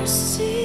mercy.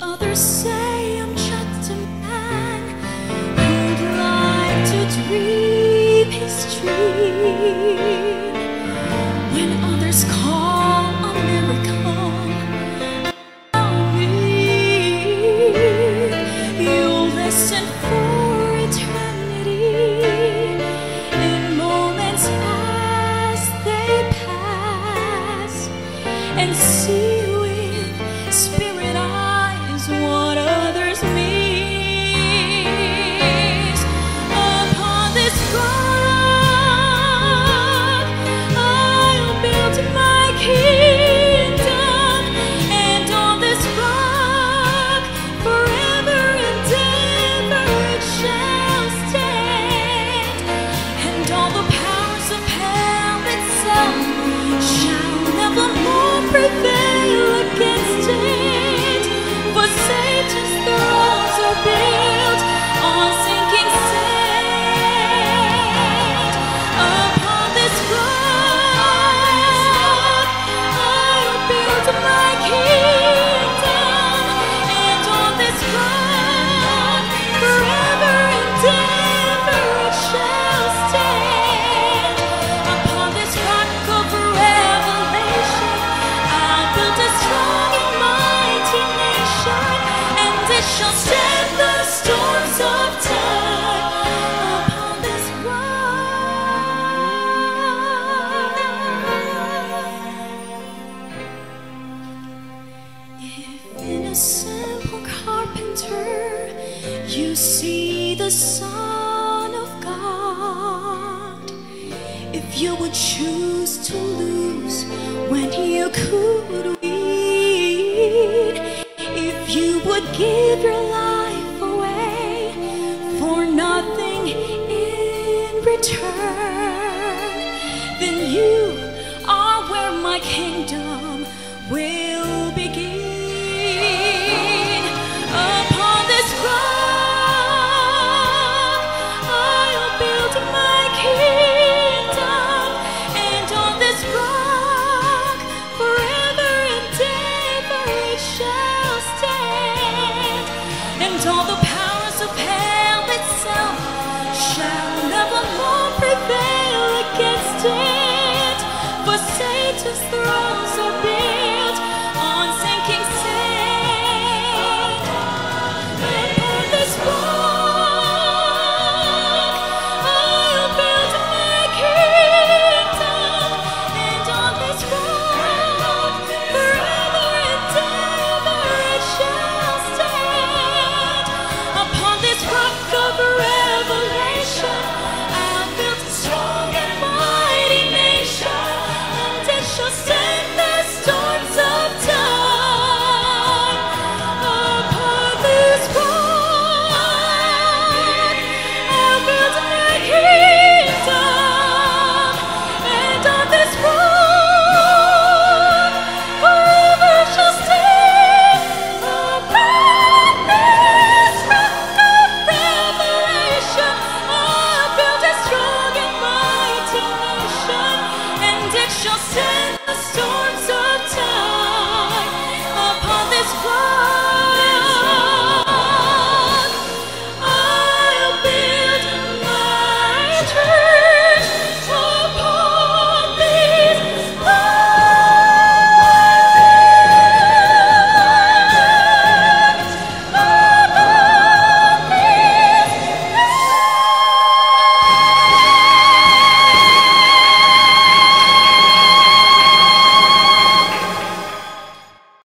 Others say I'm just a man who'd like to dream his dream. When others call America. You see the Son of God. If you would choose to lose when you could win, if you would give your life away for nothing in return, then you are where my kingdom